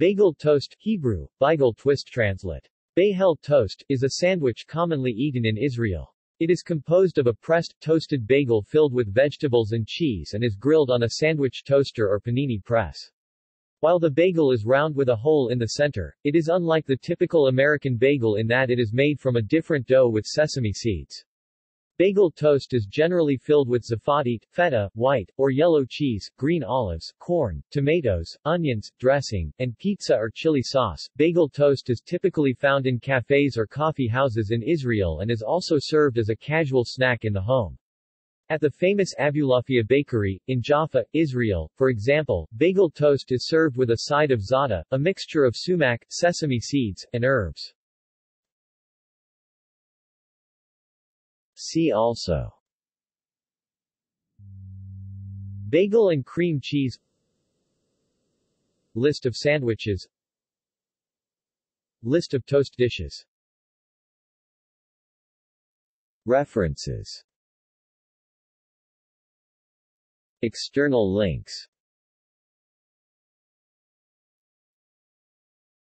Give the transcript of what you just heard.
Bagel toast Hebrew, Beygel twist translate. Behel toast, is a sandwich commonly eaten in Israel. It is composed of a pressed, toasted bagel filled with vegetables and cheese and is grilled on a sandwich toaster or panini press. While the bagel is round with a hole in the center, it is unlike the typical American bagel in that it is made from a different dough with sesame seeds. Bagel toast is generally filled with tzfatit, feta, white, or yellow cheese, green olives, corn, tomatoes, onions, dressing, and pizza or chili sauce. Bagel toast is typically found in cafes or coffee houses in Israel and is also served as a casual snack in the home. At the famous Abulafia Bakery, in Jaffa, Israel, for example, bagel toast is served with a side of za'atar, a mixture of sumac, sesame seeds, and herbs. See also. Bagel and cream cheese. List of sandwiches. List of toast dishes. References. External links